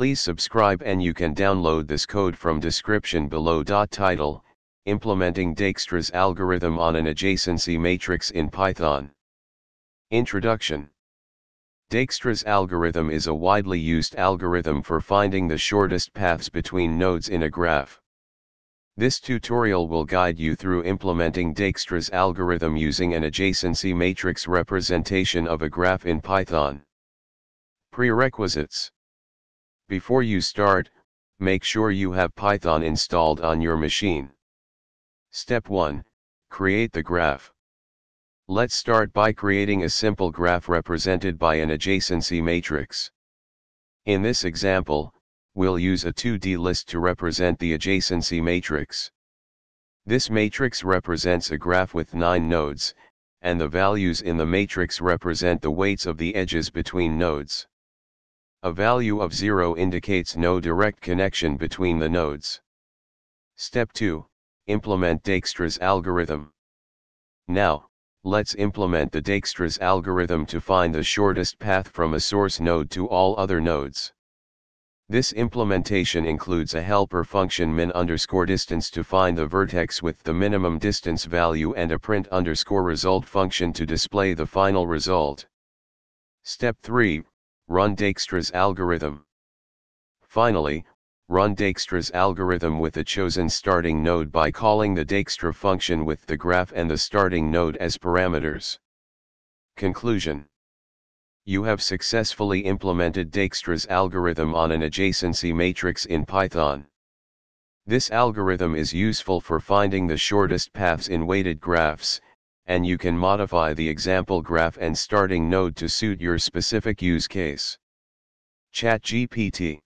Please subscribe and you can download this code from description below. Title, Implementing Dijkstra's algorithm on an adjacency matrix in Python. Introduction Dijkstra's algorithm is a widely used algorithm for finding the shortest paths between nodes in a graph. This tutorial will guide you through implementing Dijkstra's algorithm using an adjacency matrix representation of a graph in Python. Prerequisites Before you start, make sure you have Python installed on your machine. Step 1, create the graph. Let's start by creating a simple graph represented by an adjacency matrix. In this example, we'll use a 2D list to represent the adjacency matrix. This matrix represents a graph with 9 nodes, and the values in the matrix represent the weights of the edges between nodes. A value of 0 indicates no direct connection between the nodes. Step 2, implement Dijkstra's algorithm. Now, let's implement the Dijkstra's algorithm to find the shortest path from a source node to all other nodes. This implementation includes a helper function min underscore distance to find the vertex with the minimum distance value and a print underscore result function to display the final result. Step 3, run Dijkstra's algorithm. Finally, run Dijkstra's algorithm with the chosen starting node by calling the Dijkstra function with the graph and the starting node as parameters. Conclusion You have successfully implemented Dijkstra's algorithm on an adjacency matrix in Python. This algorithm is useful for finding the shortest paths in weighted graphs, and you can modify the example graph and starting node to suit your specific use case. ChatGPT